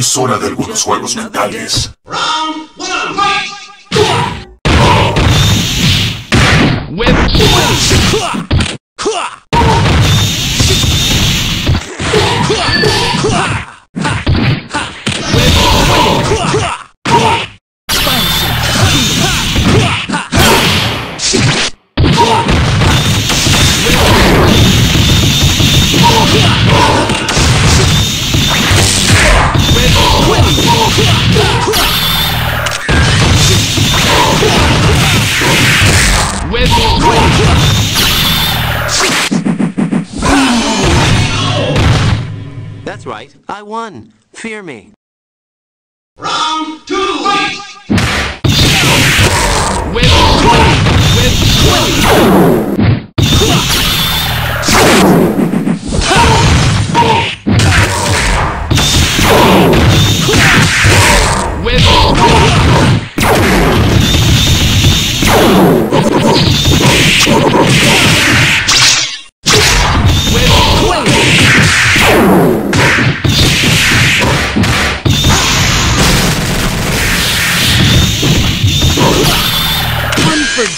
Es hora de algunos juegos mentales. That's right. I won. Fear me. Round two,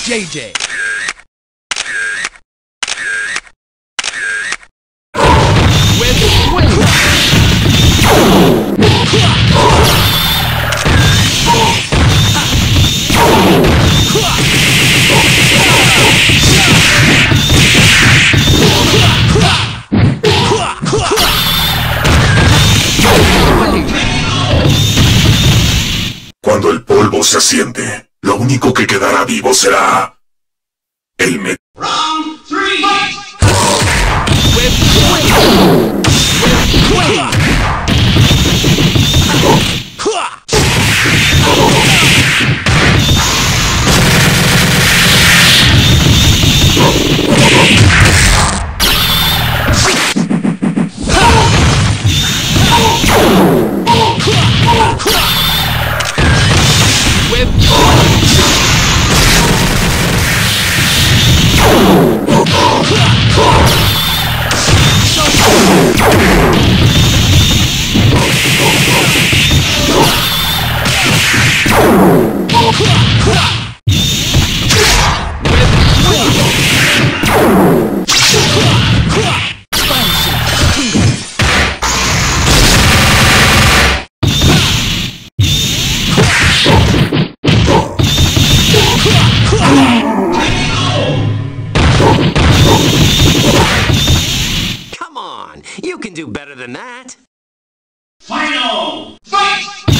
JJ. Cuando el polvo se asiente, lo único que quedará vivo será... El metal. Round 3. On. You can do better than that. Final fight!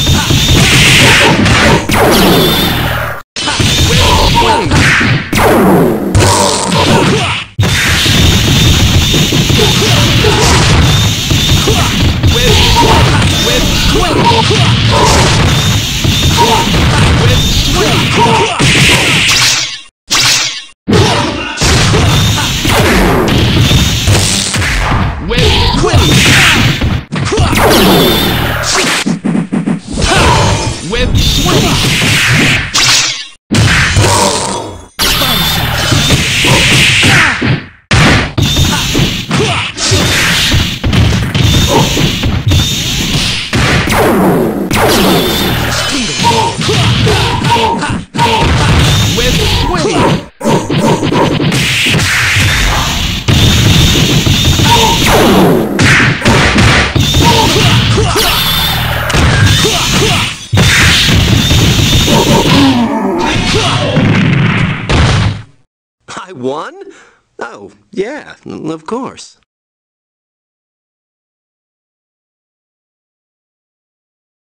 Won? Oh, yeah, of course.